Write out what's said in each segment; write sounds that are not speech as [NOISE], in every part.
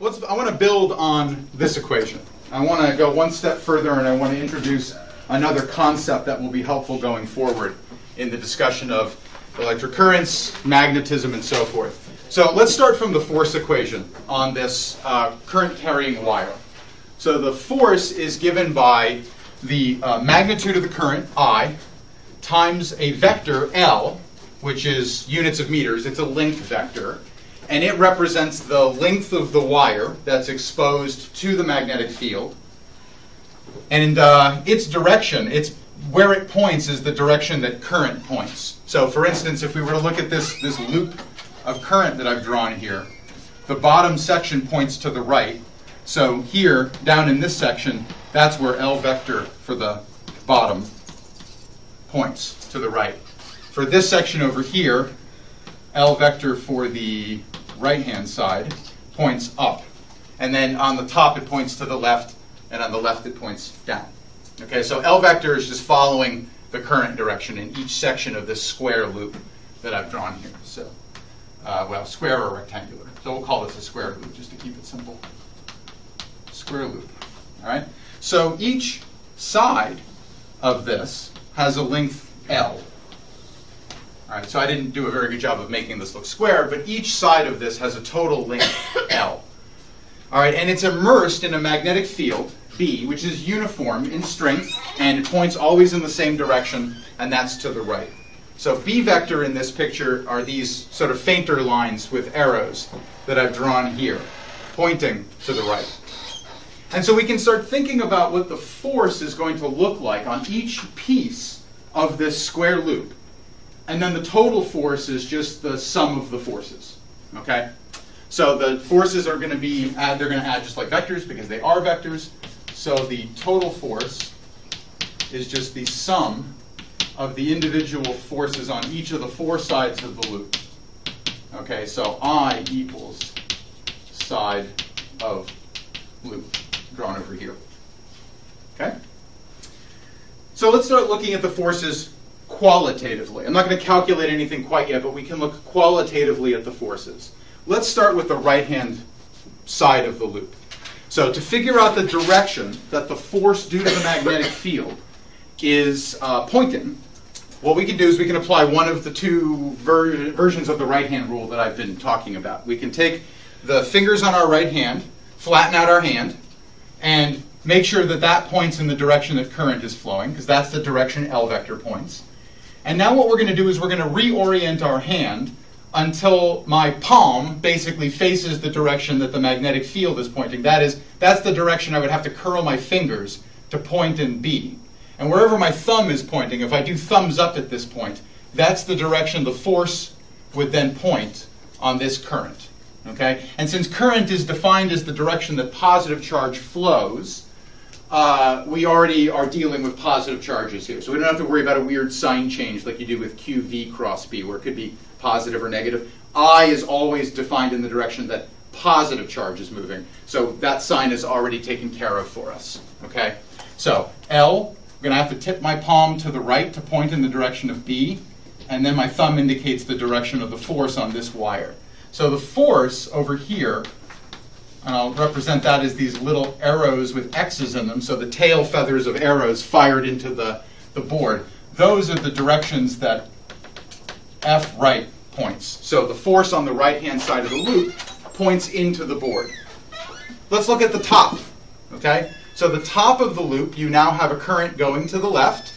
let's, I want to build on this equation. I want to go one step further and I want to introduce another concept that will be helpful going forward in the discussion of electric currents, magnetism, and so forth. So let's start from the force equation on this uh, current carrying wire. So the force is given by the uh, magnitude of the current, I, times a vector, L, which is units of meters. It's a length vector. And it represents the length of the wire that's exposed to the magnetic field. And uh, its direction, its where it points is the direction that current points. So for instance, if we were to look at this, this loop of current that I've drawn here, the bottom section points to the right. So here, down in this section, that's where L vector for the bottom points to the right. For this section over here, L vector for the right-hand side points up. And then on the top, it points to the left, and on the left, it points down. Okay, so L vector is just following the current direction in each section of this square loop that I've drawn here. So, uh, well, square or rectangular. So we'll call this a square loop just to keep it simple. Square loop. All right. So each side of this has a length L. All right, so I didn't do a very good job of making this look square, but each side of this has a total length [COUGHS] L. All right, and it's immersed in a magnetic field, B, which is uniform in strength, and it points always in the same direction, and that's to the right. So B vector in this picture are these sort of fainter lines with arrows that I've drawn here, pointing to the right. And so we can start thinking about what the force is going to look like on each piece of this square loop. And then the total force is just the sum of the forces. Okay? So the forces are going to be, add, they're going to add just like vectors because they are vectors. So the total force is just the sum of the individual forces on each of the four sides of the loop. Okay, so I equals side of loop drawn over here. Okay? So let's start looking at the forces qualitatively. I'm not going to calculate anything quite yet, but we can look qualitatively at the forces. Let's start with the right-hand side of the loop. So to figure out the direction that the force due to the magnetic field is uh, pointing, what we can do is we can apply one of the two ver versions of the right-hand rule that I've been talking about. We can take the fingers on our right hand, flatten out our hand, and make sure that that points in the direction that current is flowing, because that's the direction L vector points. And now what we're going to do is we're going to reorient our hand until my palm basically faces the direction that the magnetic field is pointing. That is, that's the direction I would have to curl my fingers to point in B. And wherever my thumb is pointing, if I do thumbs up at this point, that's the direction the force would then point on this current. Okay? And since current is defined as the direction that positive charge flows, uh, we already are dealing with positive charges here. So we don't have to worry about a weird sign change like you do with QV cross B, where it could be positive or negative. I is always defined in the direction that positive charge is moving. So that sign is already taken care of for us. Okay? So L, I'm going to have to tip my palm to the right to point in the direction of B, and then my thumb indicates the direction of the force on this wire. So the force over here, and I'll represent that as these little arrows with X's in them, so the tail feathers of arrows fired into the, the board. Those are the directions that F right points. So the force on the right-hand side of the loop points into the board. Let's look at the top, okay? So the top of the loop, you now have a current going to the left.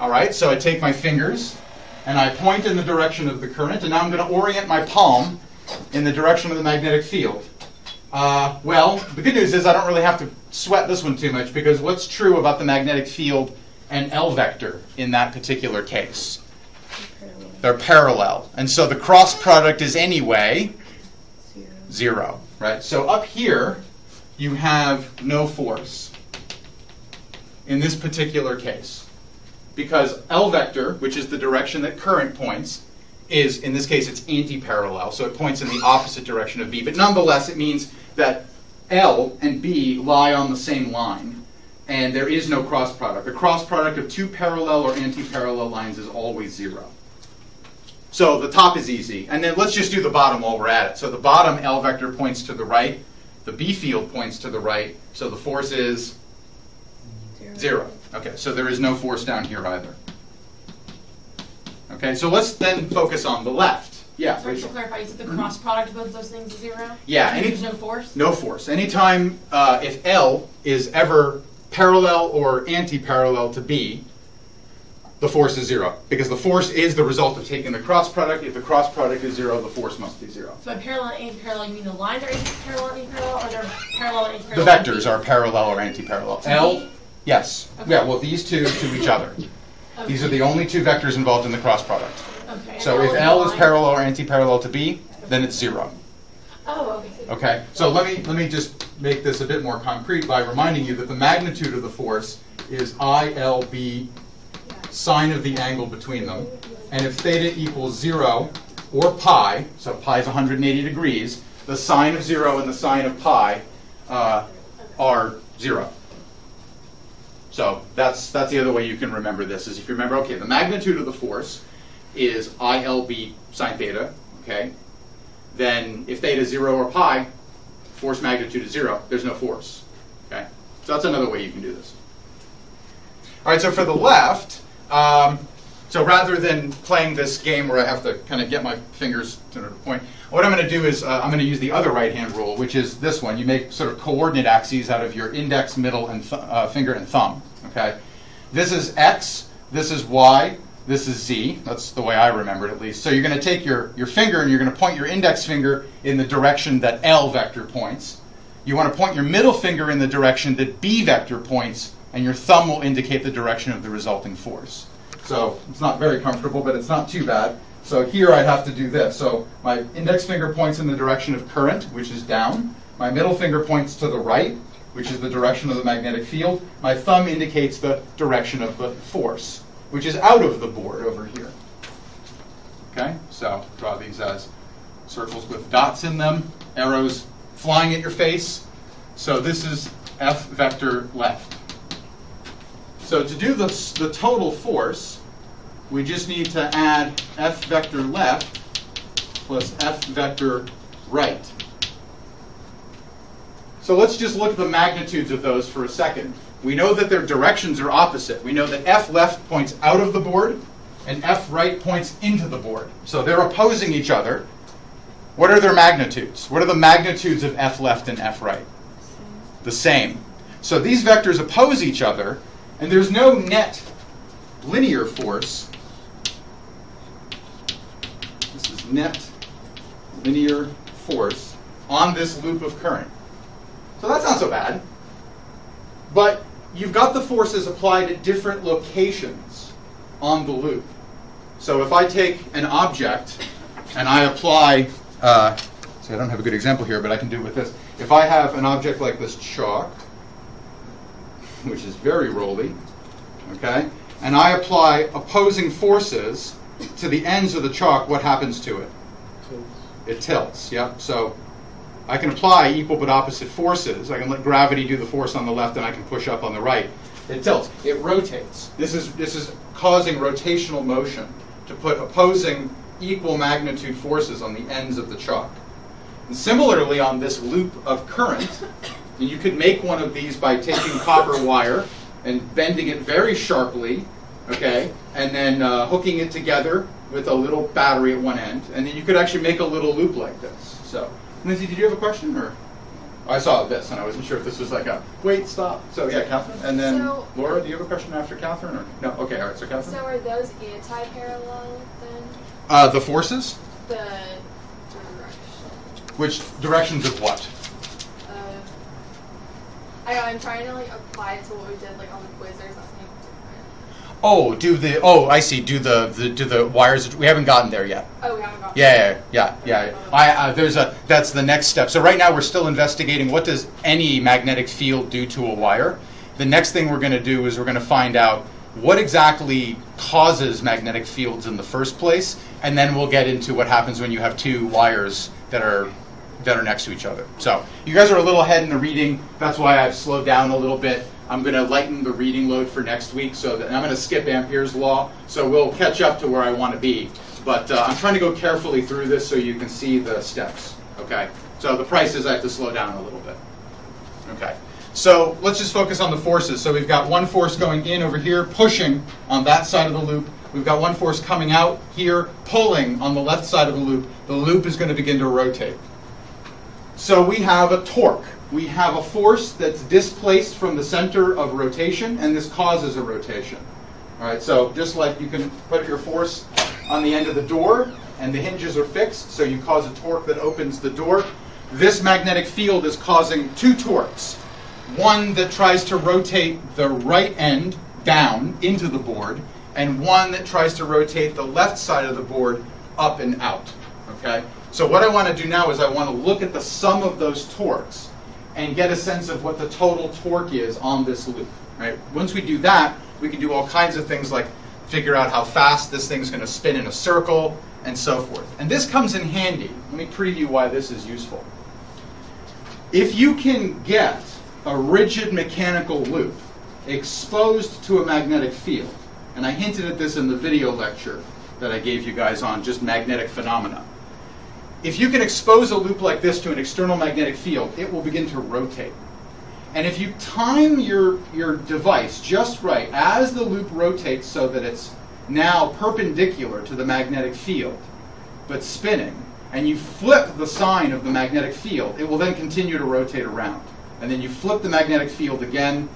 All right, so I take my fingers and I point in the direction of the current, and now I'm going to orient my palm in the direction of the magnetic field. Uh, well, the good news is I don't really have to sweat this one too much because what's true about the magnetic field and L vector in that particular case? They're parallel. And so the cross product is anyway zero. zero, right? So up here, you have no force in this particular case because L vector, which is the direction that current points, is, in this case, it's anti-parallel, so it points in the opposite direction of B. But nonetheless, it means that L and B lie on the same line, and there is no cross product. The cross product of two parallel or anti-parallel lines is always zero. So the top is easy. And then let's just do the bottom while we're at it. So the bottom L vector points to the right, The B field points to the right, so the force is zero. Okay, so there is no force down here either. Okay, so let's then focus on the left. Yeah, Sorry, to clarify, you said the cross product of both those things is zero? Yeah, And any- There's no force? No force. Anytime uh, if L is ever parallel or anti-parallel to B, the force is zero because the force is the result of taking the cross product. If the cross product is zero, the force must be zero. So by parallel and anti-parallel, you mean the lines are anti-parallel and anti-parallel, or they're parallel and The anti-parallel? The vectors are parallel or anti-parallel. L, yes, Okay. yeah. Well, these two to each other. [LAUGHS] Okay. These are the only two vectors involved in the cross product. Okay. So if L is parallel or anti-parallel to B, then it's zero. Oh, okay. Okay, so let me let me just make this a bit more concrete by reminding you that the magnitude of the force is ILB sine of the angle between them, and if theta equals zero or pi, so pi is 180 degrees, the sine of zero and the sine of pi uh, are zero. So that's that's the other way you can remember this is if you remember, okay, the magnitude of the force is ILB sine theta, okay, then if theta is zero or pi, force magnitude is zero. There's no force. Okay, so that's another way you can do this. All right, so for the left, um, so rather than playing this game where I have to kind of get my fingers to the point, what I'm going to do is uh, I'm going to use the other right-hand rule, which is this one. You make sort of coordinate axes out of your index, middle, and uh, finger and thumb. Okay, this is x, this is y, this is z. That's the way I remember it at least. So you're going to take your, your finger and you're going to point your index finger in the direction that L vector points. You want to point your middle finger in the direction that B vector points, and your thumb will indicate the direction of the resulting force. So it's not very comfortable, but it's not too bad. So here I'd have to do this. So my index finger points in the direction of current, which is down. My middle finger points to the right, which is the direction of the magnetic field. My thumb indicates the direction of the force, which is out of the board over here. Okay, so draw these as circles with dots in them, arrows flying at your face. So this is F vector left. So to do the, the total force, we just need to add F vector left plus F vector right. So let's just look at the magnitudes of those for a second. We know that their directions are opposite. We know that F left points out of the board and F right points into the board. So they're opposing each other. What are their magnitudes? What are the magnitudes of F left and F right? The same. So these vectors oppose each other, and there's no net linear force. This is net linear force on this loop of current. So that's not so bad. But you've got the forces applied at different locations on the loop. So if I take an object and I apply, uh, see, I don't have a good example here, but I can do it with this. If I have an object like this chalk, which is very rolly, okay, and I apply opposing forces to the ends of the chalk, what happens to it? It tilts, yep. So I can apply equal but opposite forces. I can let gravity do the force on the left and I can push up on the right. It tilts. It rotates. This is, this is causing rotational motion to put opposing equal magnitude forces on the ends of the chalk. And similarly, on this loop of current, and you could make one of these by taking copper wire and bending it very sharply, okay, and then uh, hooking it together with a little battery at one end, and then you could actually make a little loop like this. So, Lindsay, did you have a question, or I saw this and I wasn't sure if this was like a wait, stop. So yeah, Catherine, and then So- Laura, do you have a question after Catherine, or no? Okay, all right. So Catherine, So are those anti-parallel then? uh, the forces, The direction. which directions of what? Uh, I know, I'm trying to like apply it to what we did like on the quiz. There's something. Oh, do the oh I see. Do the, the do the wires? We haven't gotten there yet. Oh, we haven't got. Yeah, yeah, yeah. yeah. I, uh, there's a that's the next step. So right now we're still investigating what does any magnetic field do to a wire. The next thing we're going to do is we're going to find out what exactly causes magnetic fields in the first place, and then we'll get into what happens when you have two wires that are that are next to each other. So you guys are a little ahead in the reading. That's why I've slowed down a little bit. I'm going to lighten the reading load for next week, so that I'm going to skip Ampere's law, so we'll catch up to where I want to be. But uh, I'm trying to go carefully through this so you can see the steps. Okay. So the price is I have to slow down a little bit. Okay. So let's just focus on the forces. So we've got one force going in over here, pushing on that side of the loop. We've got one force coming out here, pulling on the left side of the loop. The loop is going to begin to rotate. So we have a torque. We have a force that's displaced from the center of rotation, and this causes a rotation. All right, so just like you can put your force on the end of the door, and the hinges are fixed, so you cause a torque that opens the door. This magnetic field is causing two torques. One that tries to rotate the right end down into the board, and one that tries to rotate the left side of the board up and out. Okay? So what I want to do now is I want to look at the sum of those torques and get a sense of what the total torque is on this loop. Right? Once we do that, we can do all kinds of things like figure out how fast this thing's going to spin in a circle and so forth. And this comes in handy. Let me preview why this is useful. If you can get a rigid mechanical loop exposed to a magnetic field, and I hinted at this in the video lecture that I gave you guys on just magnetic phenomena. If you can expose a loop like this to an external magnetic field, it will begin to rotate. And if you time your, your device just right as the loop rotates so that it's now perpendicular to the magnetic field, but spinning, and you flip the sign of the magnetic field, it will then continue to rotate around. And then you flip the magnetic field again,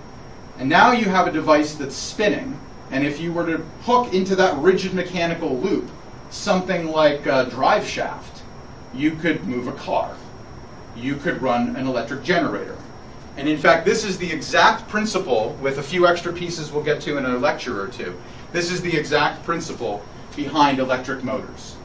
and now you have a device that's spinning. And if you were to hook into that rigid mechanical loop something like a drive shaft, you could move a car. You could run an electric generator. And in fact, this is the exact principle, with a few extra pieces we'll get to in a lecture or two. This is the exact principle behind electric motors.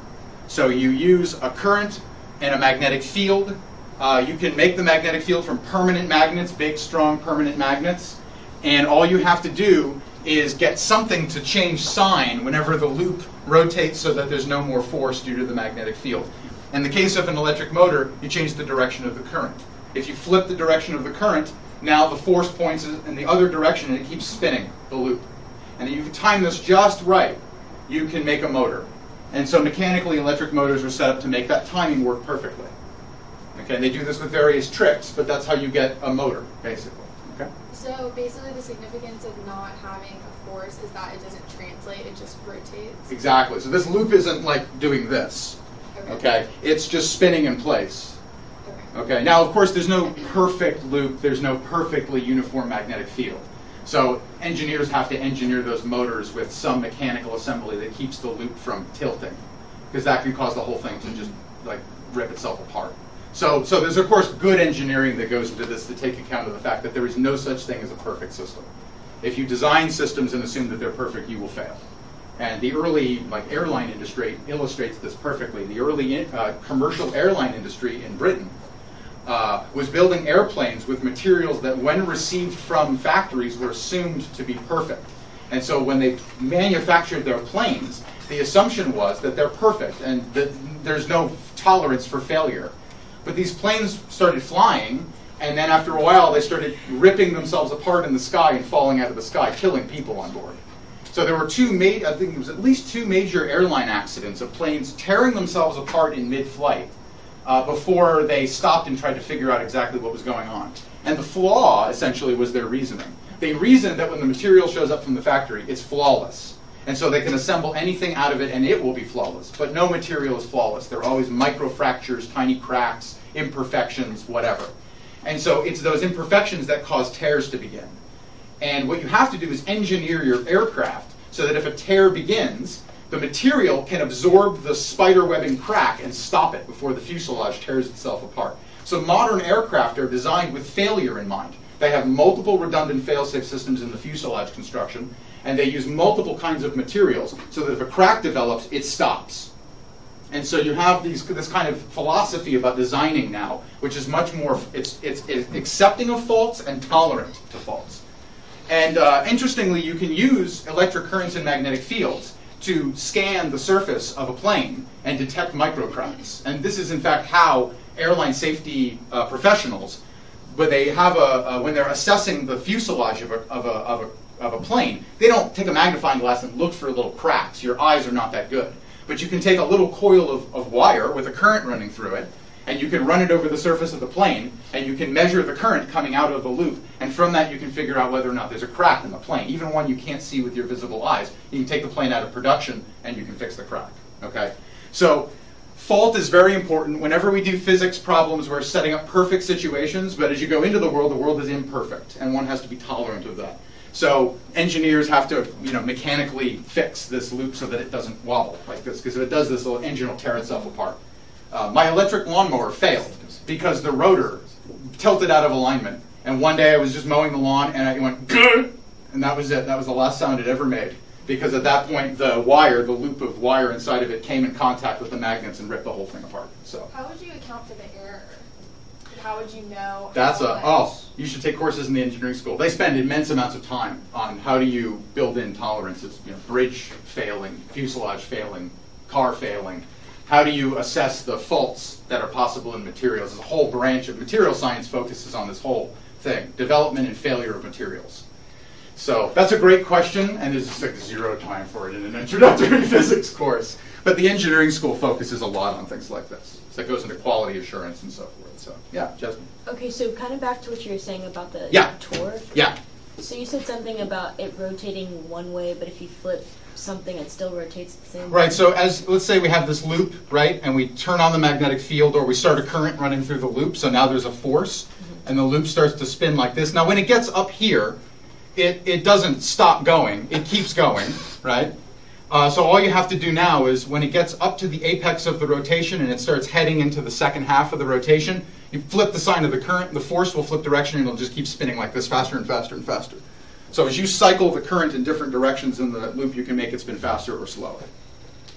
So you use a current and a magnetic field. Uh, you can make the magnetic field from permanent magnets, big, strong permanent magnets. And all you have to do is get something to change sign whenever the loop rotates so that there's no more force due to the magnetic field. In the case of an electric motor, you change the direction of the current. If you flip the direction of the current, now the force points in the other direction and it keeps spinning the loop. And if you time this just right, you can make a motor. And so mechanically, electric motors are set up to make that timing work perfectly. Okay, and they do this with various tricks, but that's how you get a motor, basically. Okay. So basically, the significance of not having a force is that it doesn't translate; it just rotates. Exactly. So this loop isn't like doing this. Okay. It's just spinning in place. Okay. Now, of course, there's no perfect loop. There's no perfectly uniform magnetic field. So engineers have to engineer those motors with some mechanical assembly that keeps the loop from tilting, because that can cause the whole thing to just like rip itself apart. So, so there's of course good engineering that goes into this to take account of the fact that there is no such thing as a perfect system. If you design systems and assume that they're perfect, you will fail. And the early like airline industry illustrates this perfectly. The early uh, commercial airline industry in Britain uh, was building airplanes with materials that, when received from factories, were assumed to be perfect. And so when they manufactured their planes, the assumption was that they're perfect and that there's no tolerance for failure. But these planes started flying, and then after a while, they started ripping themselves apart in the sky and falling out of the sky, killing people on board. So there were two, ma- I think it was at least two major airline accidents of planes tearing themselves apart in mid-flight uh, before they stopped and tried to figure out exactly what was going on. And the flaw, essentially, was their reasoning. They reasoned that when the material shows up from the factory, it's flawless. And so they can assemble anything out of it and it will be flawless. But no material is flawless. There are always microfractures, tiny cracks, imperfections, whatever. And so it's those imperfections that cause tears to begin. And what you have to do is engineer your aircraft so that if a tear begins, the material can absorb the spider webbing crack and stop it before the fuselage tears itself apart. So modern aircraft are designed with failure in mind. They have multiple redundant fail-safe systems in the fuselage construction, and they use multiple kinds of materials so that if a crack develops, it stops. And so you have these, this kind of philosophy about designing now, which is much more, it's, it's, it's accepting of faults and tolerant to faults. And uh, interestingly, you can use electric currents and magnetic fields to scan the surface of a plane and detect microcracks. And this is, in fact, how airline safety uh, professionals, but they have a, a, when they're assessing the fuselage of a, of, a, of, a, of a plane, they don't take a magnifying glass and look for little cracks. Your eyes are not that good. But you can take a little coil of, of wire with a current running through it, And you can run it over the surface of the plane, and you can measure the current coming out of the loop, and from that you can figure out whether or not there's a crack in the plane, even one you can't see with your visible eyes. You can take the plane out of production, and you can fix the crack. Okay? So fault is very important. Whenever we do physics problems, we're setting up perfect situations, but as you go into the world, the world is imperfect, and one has to be tolerant of that. So engineers have to, you know, mechanically fix this loop so that it doesn't wobble like this, because if it does this, the engine will tear itself apart. Uh, my electric lawnmower failed because the rotor tilted out of alignment. And one day I was just mowing the lawn and it went, [CLEARS THROAT] and that was it. That was the last sound it ever made. Because at that point, the wire, the loop of wire inside of it, came in contact with the magnets and ripped the whole thing apart. So How would you account for the error? How would you know? that's a much- oh, you should take courses in the engineering school. They spend immense amounts of time on how do you build in tolerances. You know, bridge failing, fuselage failing, car failing. How do you assess the faults that are possible in materials? There's a whole branch of material science focuses on this whole thing: development and failure of materials. So that's a great question, and there's just like zero time for it in an introductory [LAUGHS] physics course. But the engineering school focuses a lot on things like this. So it goes into quality assurance and so forth. So yeah, Jasmine. Okay, so kind of back to what you were saying about the Yeah. torque. Yeah. So you said something about it rotating one way, but if you flip something, it still rotates the same way. Right, so as, let's say we have this loop, right, and we turn on the magnetic field or we start a current running through the loop, so now there's a force, and the loop starts to spin like this. Now when it gets up here, it, it doesn't stop going, it keeps going, right? Uh, so all you have to do now is when it gets up to the apex of the rotation and it starts heading into the second half of the rotation, you flip the sign of the current, the force will flip direction and it'll just keep spinning like this faster and faster and faster. So as you cycle the current in different directions in the loop, you can make it spin faster or slower.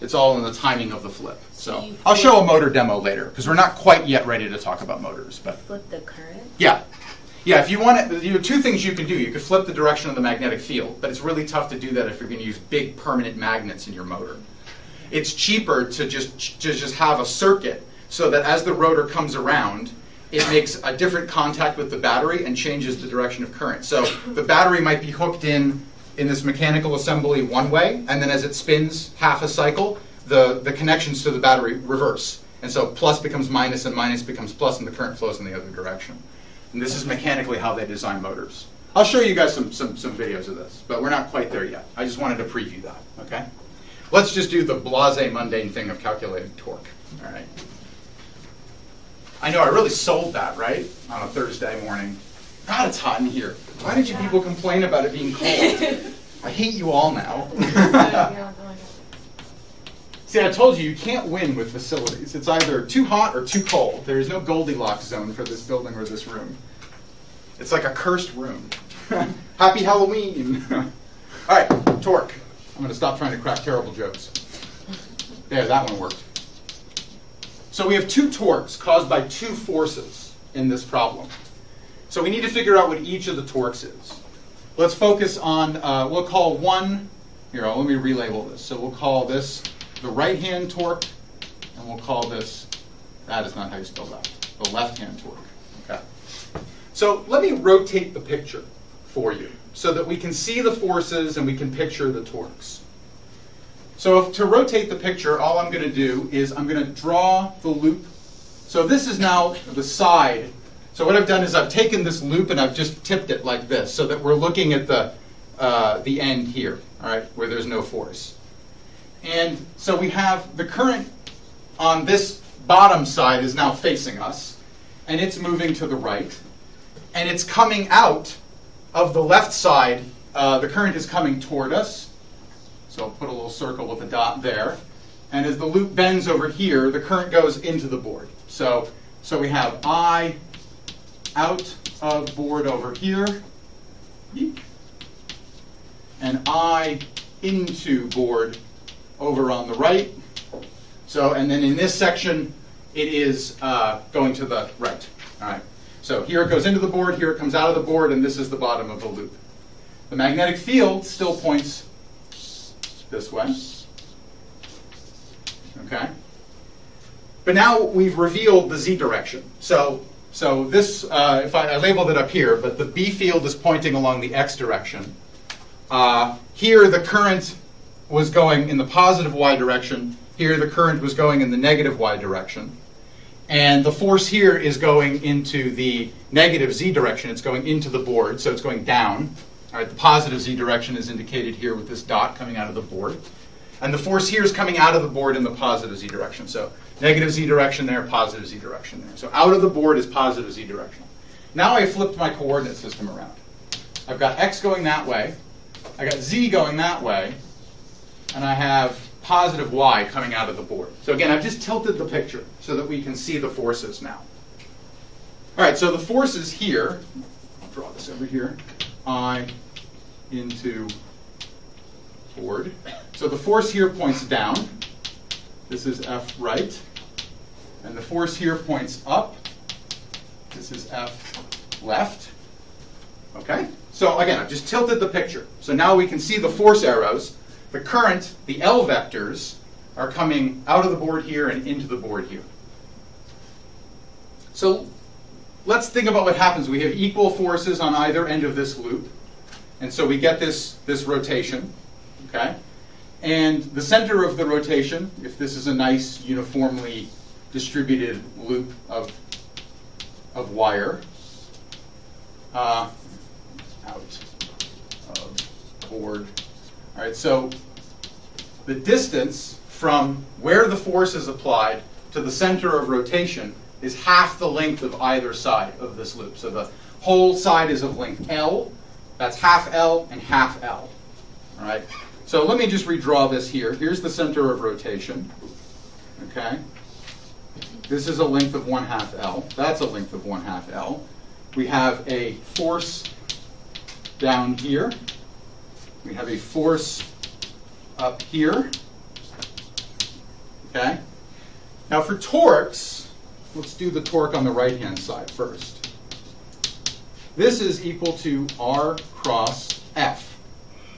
It's all in the timing of the flip. So So I'll show a motor demo later because we're not quite yet ready to talk about motors. But Flip the current. yeah, yeah. If you want it, you have two things you can do. You could flip the direction of the magnetic field, but it's really tough to do that if you're going to use big permanent magnets in your motor. It's cheaper to just to just have a circuit so that as the rotor comes around, it makes a different contact with the battery and changes the direction of current. So the battery might be hooked in in this mechanical assembly one way, and then as it spins half a cycle, the, the connections to the battery reverse. And so plus becomes minus and minus becomes plus, and the current flows in the other direction. And this is mechanically how they design motors. I'll show you guys some, some, some videos of this, but we're not quite there yet. I just wanted to preview that, okay? Let's just do the blase mundane thing of calculating torque, all right? I know I really sold that, right? On a Thursday morning. God, it's hot in here. Why did you people complain about it being cold? I hate you all now. [LAUGHS] See, I told you, you can't win with facilities. It's either too hot or too cold. There is no Goldilocks zone for this building or this room. It's like a cursed room. [LAUGHS] Happy Halloween! [LAUGHS] all right, torque. I'm going to stop trying to crack terrible jokes. There, that one worked. So we have two torques caused by two forces in this problem. So we need to figure out what each of the torques is. Let's focus on, uh, we'll call one, here, let me relabel this. So we'll call this the right hand torque, and we'll call this, that is not how you spell that, the left hand torque. Okay. So let me rotate the picture for you so that we can see the forces and we can picture the torques. So if, to rotate the picture, all I'm going to do is I'm going to draw the loop. So this is now the side. So what I've done is I've taken this loop and I've just tipped it like this so that we're looking at the, uh, the end here, all right, where there's no force. And so we have the current on this bottom side is now facing us, and it's moving to the right, and it's coming out of the left side. Uh, the current is coming toward us, so I'll put a little circle with a dot there. And as the loop bends over here, the current goes into the board. So, so we have I out of board over here, and I into board over on the right. So, and then in this section, it is uh, going to the right. All right. So here it goes into the board, here it comes out of the board, and this is the bottom of the loop. The magnetic field still points this way. Okay. But now we've revealed the z direction. So, so this, uh, if I, I labeled it up here, but the B field is pointing along the x direction. Uh, here the current was going in the positive y direction. Here the current was going in the negative y direction. And the force here is going into the negative z direction. It's going into the board, so it's going down. All right, the positive z direction is indicated here with this dot coming out of the board. And the force here is coming out of the board in the positive z direction. So negative z direction there, positive z direction there. So out of the board is positive z direction. Now I flipped my coordinate system around. I've got x going that way, I got z going that way, and I have positive y coming out of the board. So again, I've just tilted the picture so that we can see the forces now. All right, so the forces here, I'll draw this over here, I into board. So the force here points down. This is F right. And the force here points up. This is F left. Okay? So again, I've just tilted the picture. So now we can see the force arrows. The current, the L vectors, are coming out of the board here and into the board here. So let's think about what happens. We have equal forces on either end of this loop. And so we get this, this rotation. Okay? And the center of the rotation, if this is a nice uniformly distributed loop of, of wire, uh, out of board. All right, so the distance from where the force is applied to the center of rotation is half the length of either side of this loop. So the whole side is of length L. That's half L and half L. All right. So let me just redraw this here. Here's the center of rotation. Okay. This is a length of 1 half L. That's a length of 1 half L. We have a force down here. We have a force up here. Okay? Now for torques, let's do the torque on the right-hand side first. This is equal to r cross f.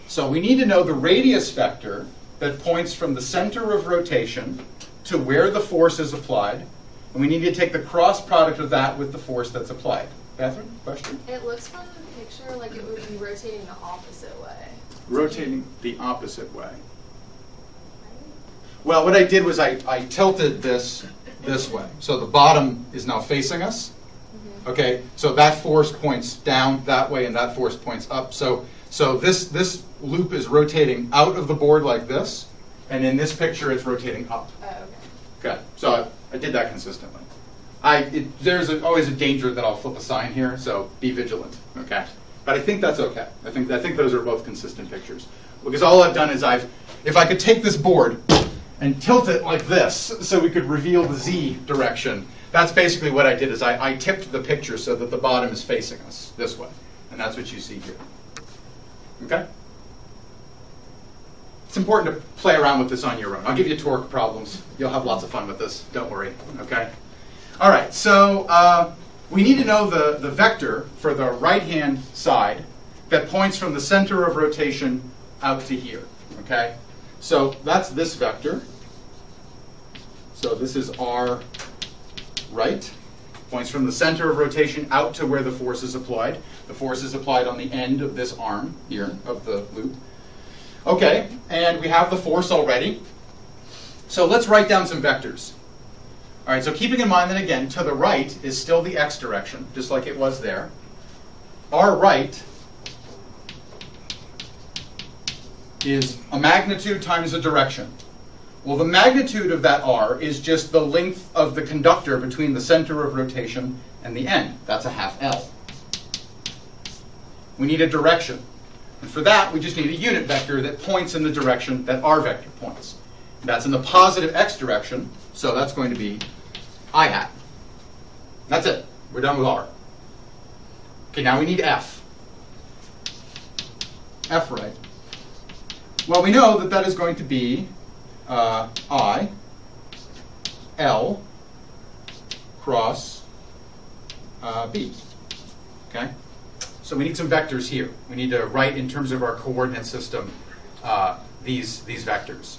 So we need to know the radius vector that points from the center of rotation to where the force is applied, and we need to take the cross product of that with the force that's applied. Catherine, question? It looks from the picture like it would be rotating the opposite way. Rotating the opposite way. Well, what I did was I, I tilted this this way. So the bottom is now facing us. Okay, so that force points down that way and that force points up. So so this this loop is rotating out of the board like this, and in this picture it's rotating up. Oh, okay. Okay, so I, I did that consistently. I it, there's a, always a danger that I'll flip a sign here, so be vigilant. Okay, but I think that's okay. I think I think those are both consistent pictures because all I've done is I've if I could take this board and tilt it like this so we could reveal the z direction. That's basically what I did is I, I tipped the picture so that the bottom is facing us this way, and that's what you see here. Okay. It's important to play around with this on your own. I'll give you torque problems. You'll have lots of fun with this. Don't worry. Okay? All right, so uh, we need to know the, the vector for the right-hand side that points from the center of rotation out to here. Okay? So that's this vector. So this is r right. Points from the center of rotation out to where the force is applied. The force is applied on the end of this arm here of the loop. Okay, and we have the force already. So let's write down some vectors. All right, so keeping in mind that again, to the right is still the x direction, just like it was there. Our right is a magnitude times a direction. Well, the magnitude of that r is just the length of the conductor between the center of rotation and the end. That's a half L. We need a direction. And for that, we just need a unit vector that points in the direction that r vector points. That's in the positive x direction, so that's going to be i hat. That's it. We're done with r. Okay, now we need f. f right. Well, we know that that is going to be uh, I, L, cross uh, B. Okay? So we need some vectors here. We need to write in terms of our coordinate system uh, these, these vectors.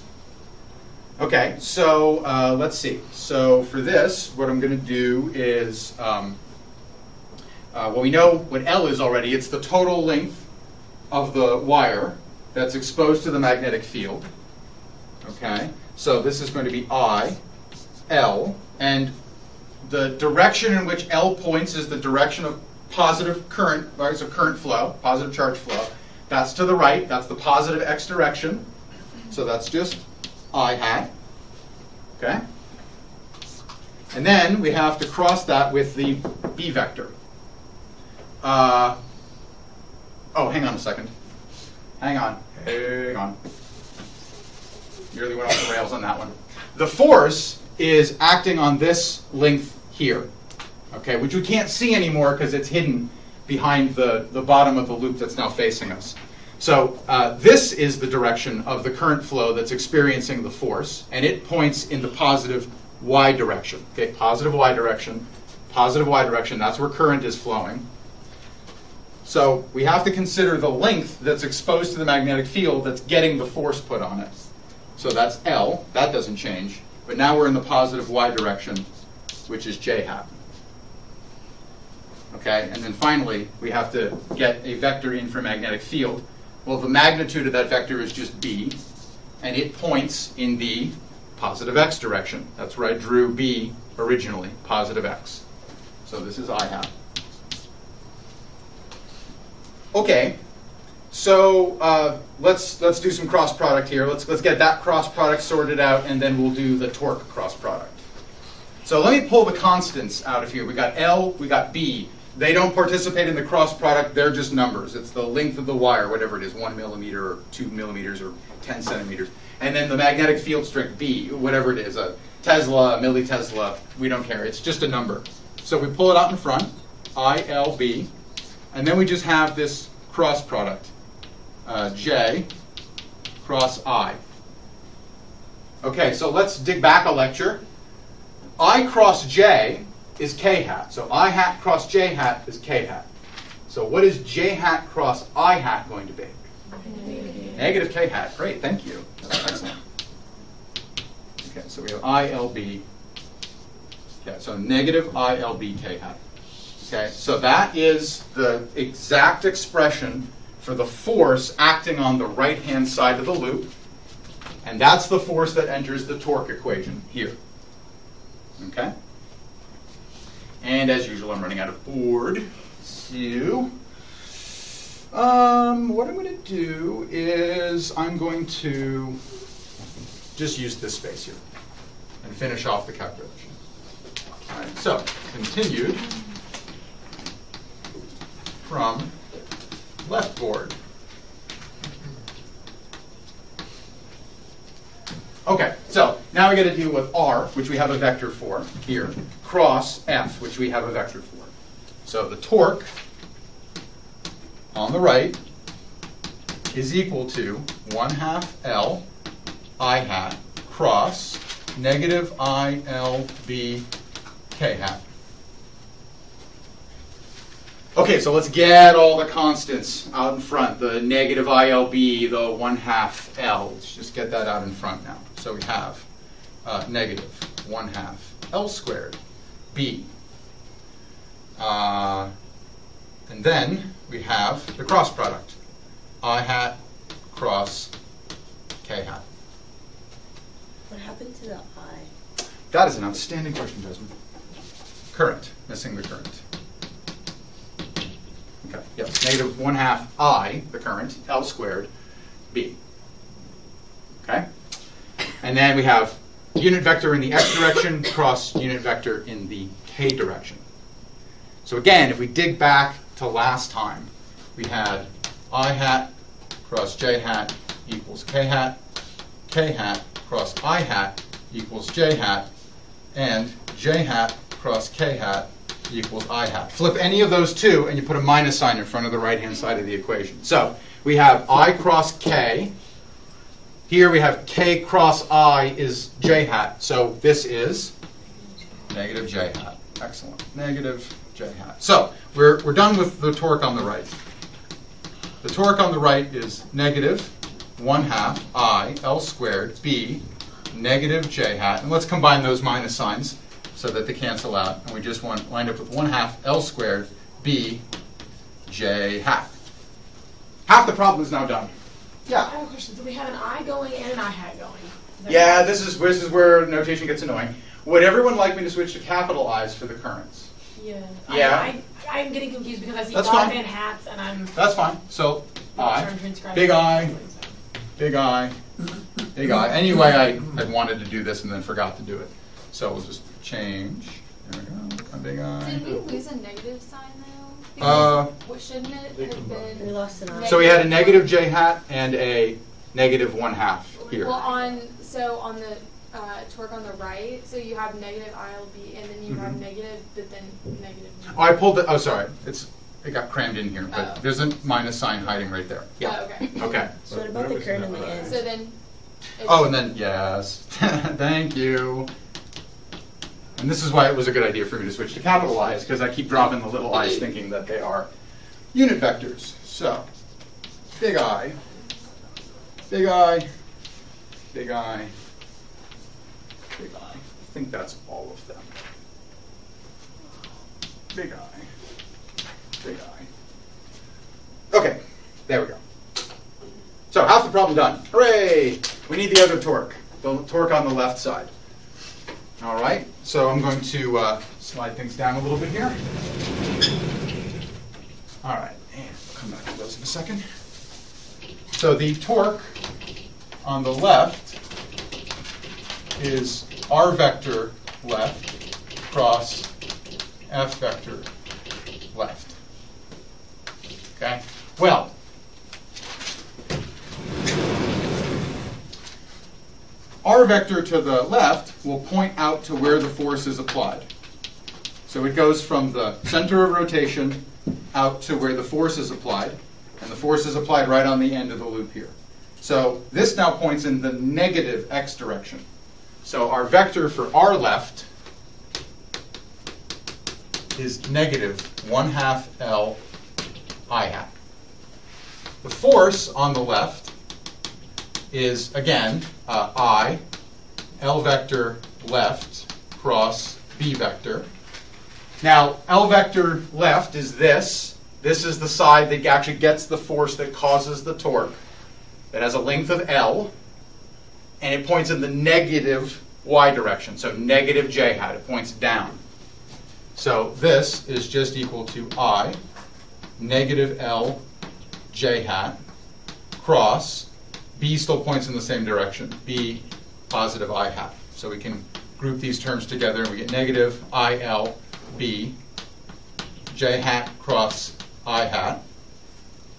Okay, so uh, let's see. So for this, what I'm going to do is, um, uh, well, we know what L is already. It's the total length of the wire that's exposed to the magnetic field. Okay, so this is going to be I, L, and the direction in which L points is the direction of positive current, right, so current flow, positive charge flow. That's to the right, that's the positive x direction. So that's just I hat. Okay? And then we have to cross that with the B vector. Uh, oh, hang on a second. Hang on. Hang on. Nearly went off the rails on that one. The force is acting on this length here, okay, which we can't see anymore because it's hidden behind the, the bottom of the loop that's now facing us. So uh, this is the direction of the current flow that's experiencing the force, and it points in the positive y direction. Okay, positive y direction, positive y direction, that's where current is flowing. So we have to consider the length that's exposed to the magnetic field that's getting the force put on it. So that's L, that doesn't change. But now we're in the positive y direction, which is j hat. Okay, and then finally, we have to get a vector in for magnetic field. Well, the magnitude of that vector is just b, and it points in the positive x direction. That's where I drew b originally, positive x. So this is i hat. Okay, so uh, let's let's do some cross product here. Let's let's get that cross product sorted out, and then we'll do the torque cross product. So let me pull the constants out of here. We got L, we got B. They don't participate in the cross product. They're just numbers. It's the length of the wire, whatever it is, one millimeter or two millimeters or 10 centimeters. And then the magnetic field strength B, whatever it is, a Tesla, a millitesla, we don't care. It's just a number. So we pull it out in front, ILB, and then we just have this cross product, uh, J cross I. Okay, so let's dig back a lecture. I cross J is K hat. So I hat cross J hat is K hat. So what is J hat cross I hat going to be? Negative K hat. Great, thank you. Okay, so we have ILB. Okay, so negative ILB K hat. Okay, so that is the exact expression for the force acting on the right-hand side of the loop. And that's the force that enters the torque equation here. Okay? And as usual, I'm running out of board. So, um, what I'm going to do is I'm going to just use this space here and finish off the calculation. All right, so continued from left board. Okay, so now we got to deal with R, which we have a vector for here, cross F, which we have a vector for. So the torque on the right is equal to 1 half L I hat cross negative I L B K hat. Okay, so let's get all the constants out in front. The negative ILB, the 1 half L. Let's just get that out in front now. So we have uh, negative 1 half L squared B. Uh, and then we have the cross product. I hat cross K hat. What happened to the I? That is an outstanding question, Jasmine. Current, missing the current. Okay, yes, negative 1 half I, the current, L squared, B. Okay? And then we have unit vector in the x direction cross unit vector in the k direction. So again, if we dig back to last time, we had I hat cross j hat equals k hat, k hat cross i hat equals j hat, and j hat cross k hat equals i hat. Flip any of those two, and you put a minus sign in front of the right-hand side of the equation. So we have i cross k. Here we have k cross i is j hat. So this is negative j hat. Excellent. Negative j hat. So we're, we're done with the torque on the right. The torque on the right is negative 1 half i l squared b negative j hat. And let's combine those minus signs so that they cancel out. And we just want, wind up with 1 half L squared B J hat. Half the problem is now done. Yeah. I have a question. So we have an I going and an I hat going. Yeah, this is, this is where notation gets annoying. Would everyone like me to switch to capital I's for the currents? Yeah. Yeah. I, I'm getting confused because I see That's dogs fine. and hats and I'm. That's fine. So I, trying to transcribe big. I, big I, big I. Anyway, I had wanted to do this and then forgot to do it. So we'll just change. There we go. A big I. Did we lose a negative sign though? Uh, what shouldn't it have combined. We lost an I. So we had a negative j hat and a negative one half here. Well, on so on the uh, torque on the right, so you have negative ILB, and then you have Mhm. negative, but then negative. Oh, I pulled it. Oh, sorry. It's it got crammed in here, but Oh. there's a minus sign hiding right there. Oh, okay. [LAUGHS] Okay. So what about the Whatever's current in in the end? So then. Oh, and then yes, [LAUGHS] thank you. And this is why it was a good idea for me to switch to capital I's because I keep dropping the little i's thinking that they are unit vectors. So, big I, big I, big I, big I. I think that's all of them. Big I, big I. Okay, there we go. So how's the problem done? Hooray! We need the other torque, the torque on the left side. All right, so I'm going to uh, slide things down a little bit here. All right, and we'll come back to those in a second. So the torque on the left is r vector left cross f vector left. Okay, well, R vector to the left will point out to where the force is applied. So it goes from the center of rotation out to where the force is applied, and the force is applied right on the end of the loop here. So this now points in the negative x direction. So r vector for r left is negative 1 half L I hat. The force on the left is, again, uh, I, L vector left cross B vector. Now, L vector left is this. This is the side that actually gets the force that causes the torque. That has a length of L, and it points in the negative Y direction, so negative J hat. It points down. So this is just equal to I, negative L, J hat, cross B still points in the same direction. B positive I hat. So we can group these terms together and we get negative IL B J hat cross I hat.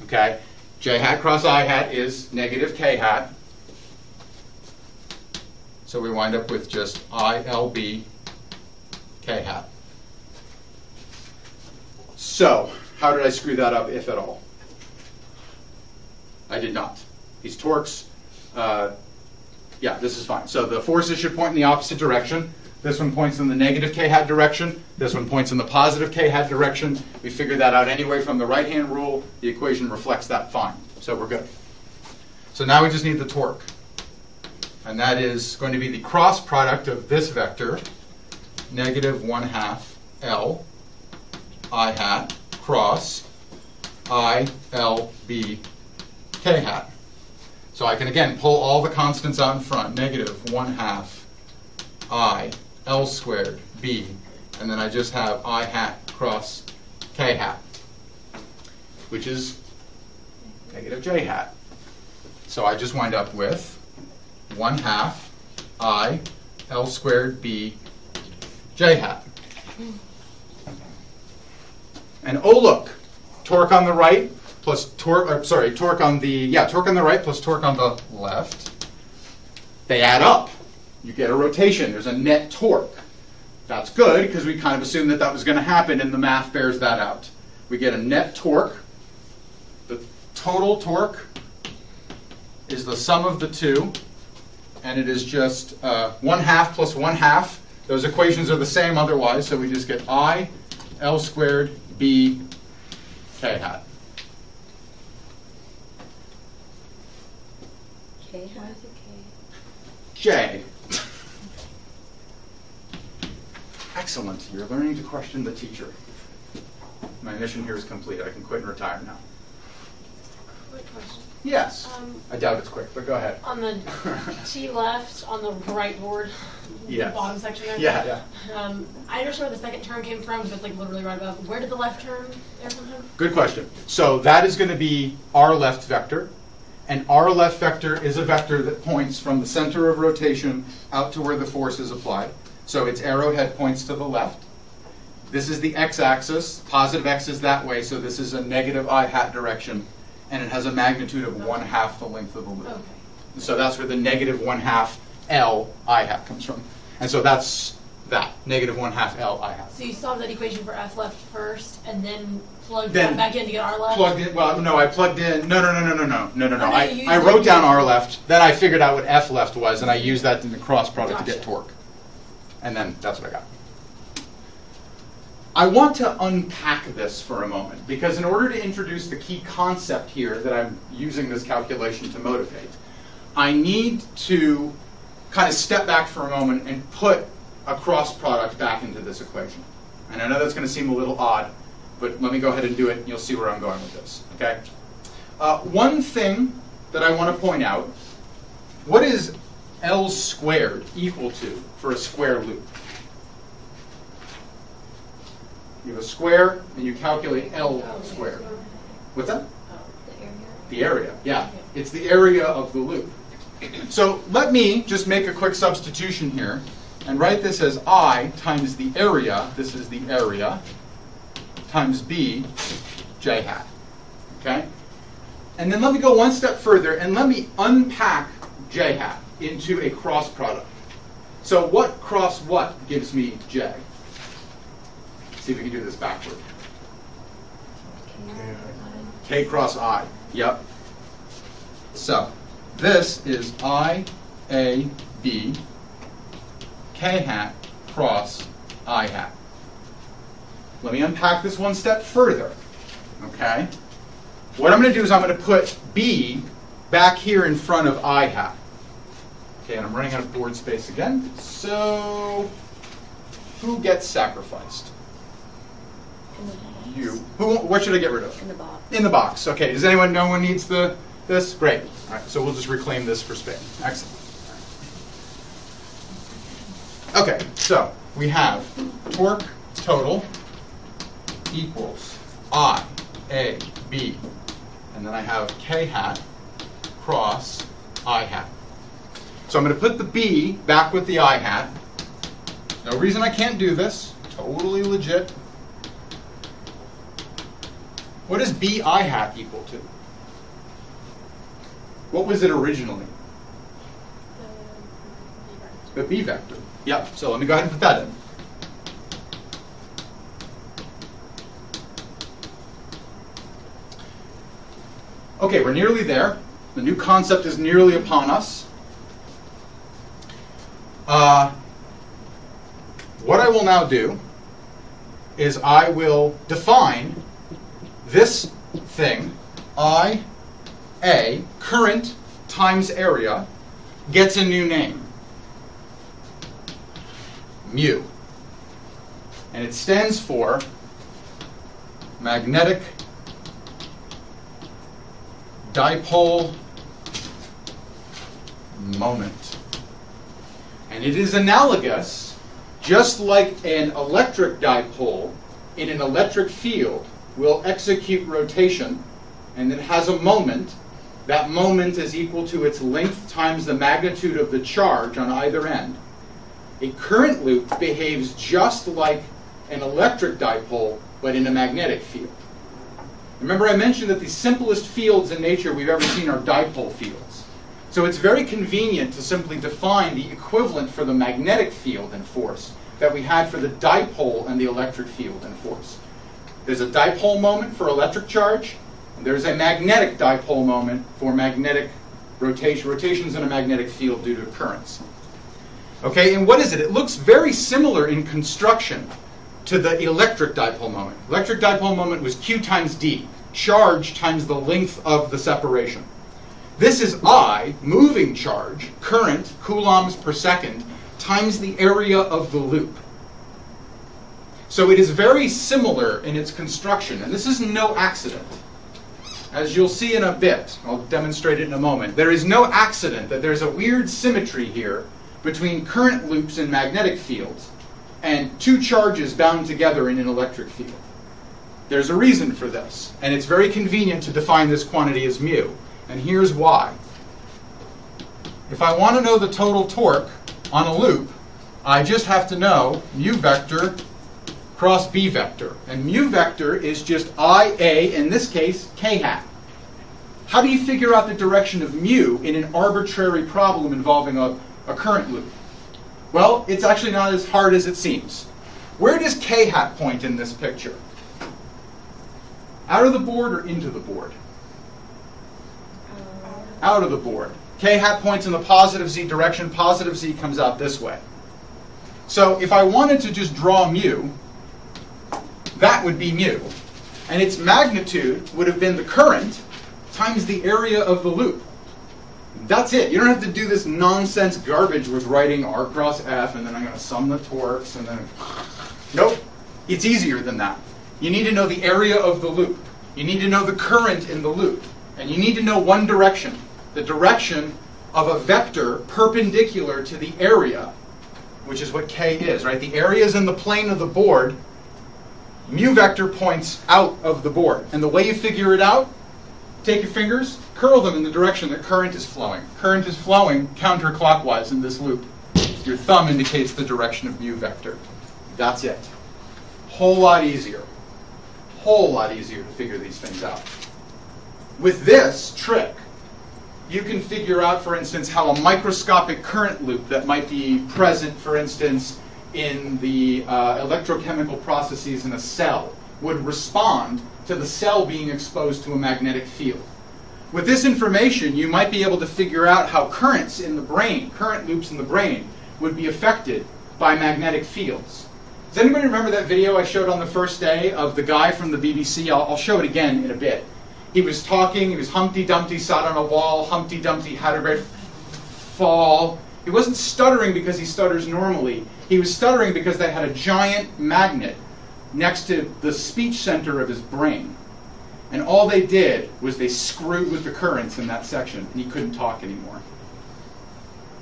Okay? J hat cross I hat is negative K hat. So we wind up with just ILB K hat. So, how did I screw that up, if at all? I did not. These torques, uh, yeah, this is fine. So the forces should point in the opposite direction. This one points in the negative k hat direction. This one points in the positive k hat direction. We figured that out anyway from the right hand rule. The equation reflects that fine. So we're good. So now we just need the torque. And that is going to be the cross product of this vector, negative 1 half L I hat cross I L B K hat. So I can again pull all the constants out in front, negative 1 half I L squared B, and then I just have I hat cross K hat, which is negative J hat. So I just wind up with 1 half I L squared B J hat. And oh look, torque on the right plus torque, or sorry, torque on the, yeah, torque on the right plus torque on the left. They add up. You get a rotation. There's a net torque. That's good because we kind of assumed that that was going to happen and the math bears that out. We get a net torque. The total torque is the sum of the two, and it is just uh, 1 half plus 1 half. Those equations are the same otherwise, so we just get I L squared B K hat. K Why is it K? J. Excellent. You're learning to question the teacher. My mission here is complete. I can quit and retire now. Quick question. Yes. Um, I doubt it's quick, but go ahead. on the [LAUGHS] T left, on the right board, Yes. the bottom section there. Yeah, yeah. Um, I understand where the second term came from, but it's like literally right above. Where did the left term there come from? Good question. So that is going to be our left vector. And our left vector is a vector that points from the center of rotation out to where the force is applied. So its arrowhead points to the left. This is the x-axis. Positive x is that way, so this is a negative i hat direction. And it has a magnitude of one half the length of the loop. Okay. So that's where the negative one half L I hat comes from. And so that's that, negative one half L I hat. So you solve that equation for F left first, and then plugged Then back in to get R left? Plugged in, well, no, I plugged in, no, no, no, no, no, no, no, no, no. I, I wrote down R left, then I figured out what F left was, and I used that in the cross product to get torque. And then that's what I got. I want to unpack this for a moment, because in order to introduce the key concept here that I'm using this calculation to motivate, I need to kind of step back for a moment and put a cross product back into this equation. And I know that's going to seem a little odd, but let me go ahead and do it, and you'll see where I'm going with this. Okay? Uh, one thing that I want to point out: what is L squared equal to for a square loop? You have a square, and you calculate L squared. What's that? The area. The area, yeah. It's the area of the loop. So let me just make a quick substitution here and write this as I times the area, this is the area, times B, j hat. Okay? And then let me go one step further and let me unpack j hat into a cross product. So what cross what gives me j? See if we can do this backward. K cross I. Yep. So this is I, A, B, K hat cross I hat. Let me unpack this one step further. Okay? What I'm going to do is I'm going to put B back here in front of I hat. Okay, and I'm running out of board space again. So who gets sacrificed? In the box. You. Who? What should I get rid of? In the box. In the box. Okay. Does anyone know one needs the this? Great. All right. So we'll just reclaim this for Spain. Excellent. Okay. So we have torque total equals I A B, and then I have K hat cross I hat. So I'm going to put the B back with the I hat. No reason I can't do this. Totally legit. What does B I hat equal to? What was it originally? The B vector. Yep, so let me go ahead and put that in. Okay, we're nearly there. The new concept is nearly upon us. Uh, what I will now do is I will define this thing, I, A, current times area, gets a new name. Mu. And it stands for magnetic dipole moment. And it is analogous, just like an electric dipole in an electric field will execute rotation and it has a moment. That moment is equal to its length times the magnitude of the charge on either end. A current loop behaves just like an electric dipole, but in a magnetic field. Remember, I mentioned that the simplest fields in nature we've ever seen are dipole fields. So it's very convenient to simply define the equivalent for the magnetic field and force that we had for the dipole and the electric field and force. There's a dipole moment for electric charge, and there's a magnetic dipole moment for magnetic rotation, rotations in a magnetic field due to currents. Okay, and what is it? It looks very similar in construction to the electric dipole moment. Electric dipole moment was Q times D, charge times the length of the separation. This is I, moving charge, current, coulombs per second, times the area of the loop. So it is very similar in its construction, and this is no accident. as you'll see in a bit, I'll demonstrate it in a moment, there is no accident that there's a weird symmetry here between current loops and magnetic fields and two charges bound together in an electric field. There's a reason for this, and it's very convenient to define this quantity as mu. And here's why. If I want to know the total torque on a loop, I just have to know mu vector cross b vector. And mu vector is just IA, in this case, k hat. How do you figure out the direction of mu in an arbitrary problem involving a, a current loop? Well, it's actually not as hard as it seems. Where does k hat point in this picture? Out of the board or into the board? Out of the board. K hat points in the positive z direction, positive z comes out this way. So if I wanted to just draw mu, that would be mu. And its magnitude would have been the current times the area of the loop. That's it. You don't have to do this nonsense garbage with writing r cross f and then I'm going to sum the torques and then. Nope. It's easier than that. You need to know the area of the loop. You need to know the current in the loop. And you need to know one direction the direction of a vector perpendicular to the area, which is what k is, right? The area is in the plane of the board. Mu vector points out of the board. And the way you figure it out, take your fingers, curl them in the direction that current is flowing. Current is flowing counterclockwise in this loop. Your thumb indicates the direction of mu vector. That's it. Whole lot easier. Whole lot easier to figure these things out. With this trick, you can figure out, for instance, how a microscopic current loop that might be present, for instance, in the uh, electrochemical processes in a cell would respond to the cell being exposed to a magnetic field. With this information, you might be able to figure out how currents in the brain, current loops in the brain, would be affected by magnetic fields. Does anybody remember that video I showed on the first day of the guy from the BBC? I'll, I'll show it again in a bit. He was talking, he was Humpty Dumpty sat on a wall, Humpty Dumpty had a great fall. He wasn't stuttering because he stutters normally. He was stuttering because they had a giant magnet next to the speech center of his brain. And all they did was they screwed with the currents in that section, and he couldn't talk anymore.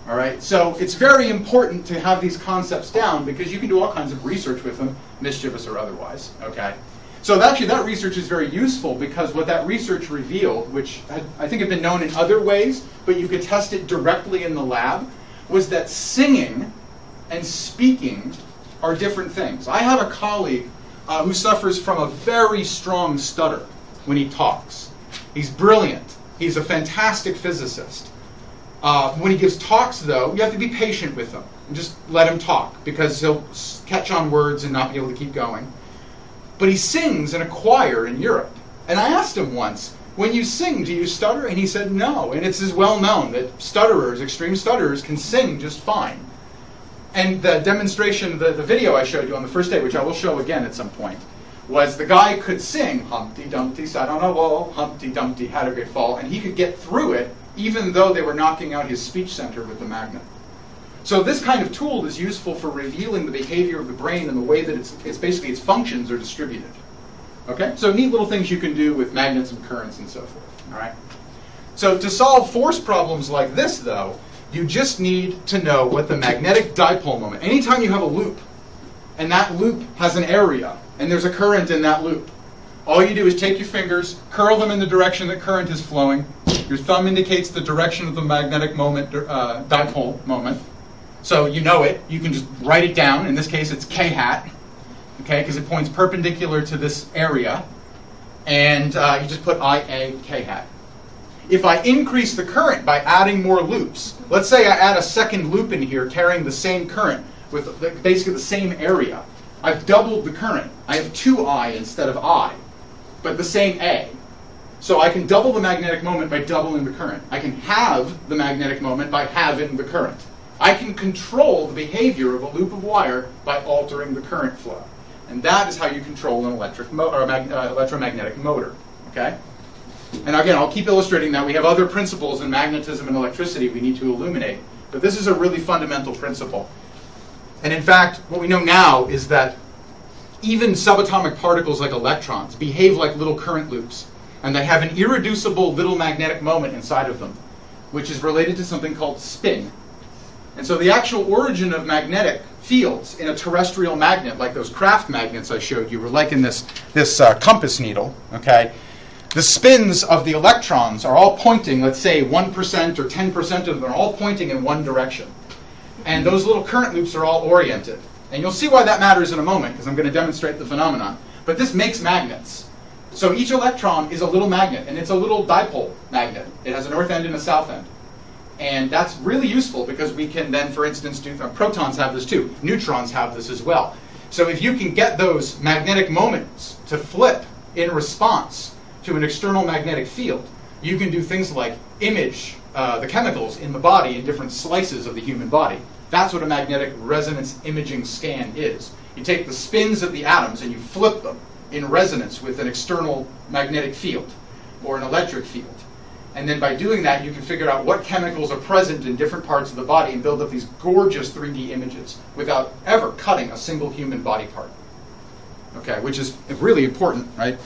All right, so it's very important to have these concepts down because you can do all kinds of research with them, mischievous or otherwise. Okay, so actually that research is very useful because what that research revealed, which had, I think had been known in other ways, but you could test it directly in the lab, was that singing and speaking are different things. I have a colleague uh, who suffers from a very strong stutter when he talks. He's brilliant. He's a fantastic physicist. Uh, when he gives talks, though, you have to be patient with him and just let him talk because he'll catch on words and not be able to keep going. But he sings in a choir in Europe. And I asked him once, when you sing, do you stutter? And he said no. And it's as well known that stutterers, extreme stutterers, can sing just fine. And the demonstration, the, the video I showed you on the first day, which I will show again at some point, was the guy could sing Humpty Dumpty sat on a wall, Humpty Dumpty had a great fall, and he could get through it even though they were knocking out his speech center with the magnet. So this kind of tool is useful for revealing the behavior of the brain and the way that it's, it's basically its functions are distributed. Okay? So neat little things you can do with magnets and currents and so forth. All right? So to solve force problems like this, though, you just need to know what the magnetic dipole moment. Anytime you have a loop, and that loop has an area, and there's a current in that loop, all you do is take your fingers, curl them in the direction that current is flowing. Your thumb indicates the direction of the magnetic moment, uh, dipole moment. So you know it. You can just write it down. In this case, it's k hat, okay, because it points perpendicular to this area. And uh, you just put I A k hat. If I increase the current by adding more loops, let's say I add a second loop in here carrying the same current with basically the same area. I've doubled the current. I have two I instead of I, but the same A. So I can double the magnetic moment by doubling the current. I can halve the magnetic moment by halving the current. I can control the behavior of a loop of wire by altering the current flow. And that is how you control an electric mo- uh, electromagnetic motor. Okay? And again, I'll keep illustrating that. We have other principles in magnetism and electricity we need to illuminate. But this is a really fundamental principle. And in fact, what we know now is that even subatomic particles like electrons behave like little current loops. and they have an irreducible little magnetic moment inside of them, which is related to something called spin. And so the actual origin of magnetic fields in a terrestrial magnet, like those craft magnets I showed you, were like in this, this uh, compass needle, okay? The spins of the electrons are all pointing, let's say 1% or 10% of them are all pointing in one direction. And those little current loops are all oriented. And you'll see why that matters in a moment, because I'm going to demonstrate the phenomenon. But this makes magnets. So each electron is a little magnet, and it's a little dipole magnet. It has a north end and a south end. And that's really useful because we can then, for instance, do uh, protons have this too. Neutrons have this as well. So if you can get those magnetic moments to flip in response to an external magnetic field, you can do things like image uh, the chemicals in the body in different slices of the human body. That's what a magnetic resonance imaging scan is. You take the spins of the atoms and you flip them in resonance with an external magnetic field or an electric field. And then by doing that, you can figure out what chemicals are present in different parts of the body and build up these gorgeous 3D images without ever cutting a single human body part. Okay, which is really important, right?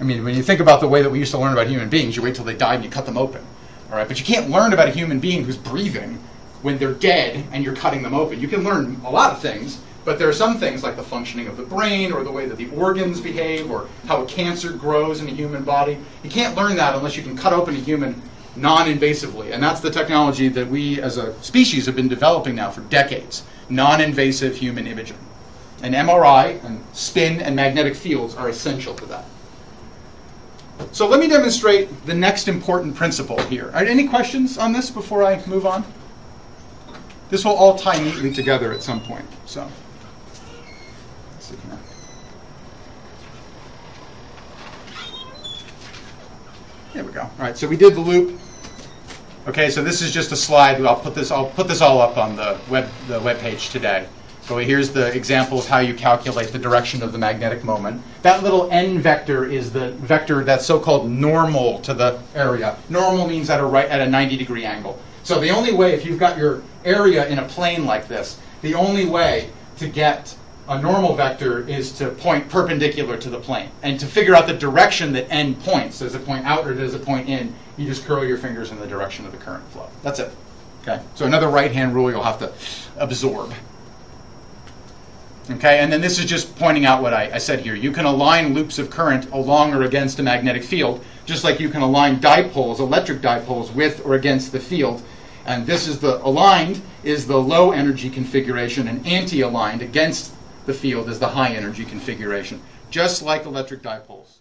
I mean, when you think about the way that we used to learn about human beings, you wait till they die and you cut them open. All right, but you can't learn about a human being who's breathing when they're dead and you're cutting them open. You can learn a lot of things, but there are some things like the functioning of the brain or the way that the organs behave or how a cancer grows in a human body. You can't learn that unless you can cut open a human non invasively. And that's the technology that we as a species have been developing now for decades non invasive human imaging. And MRI and spin and magnetic fields are essential to that. So let me demonstrate the next important principle here. Are any questions on this before I move on? This will all tie neatly together at some point. So, let's see here. There we go. All right, so we did the loop. Okay, so this is just a slide. I'll put this. I'll put this all up on the web the web page today. So here's the example of how you calculate the direction of the magnetic moment. That little n vector is the vector that's so-called normal to the area. Normal means at a right at a 90 degree angle. So the only way, if you've got your area in a plane like this, the only way to get a normal vector is to point perpendicular to the plane. And to figure out the direction that n points, does it point out or does it point in, you just curl your fingers in the direction of the current flow. That's it. Okay. So another right-hand rule you'll have to absorb. Okay, and then this is just pointing out what I, I, said here. You can align loops of current along or against a magnetic field, just like you can align dipoles, electric dipoles, with or against the field. And this is the aligned is the low energy configuration, and anti-aligned against the field is the high energy configuration, just like electric dipoles.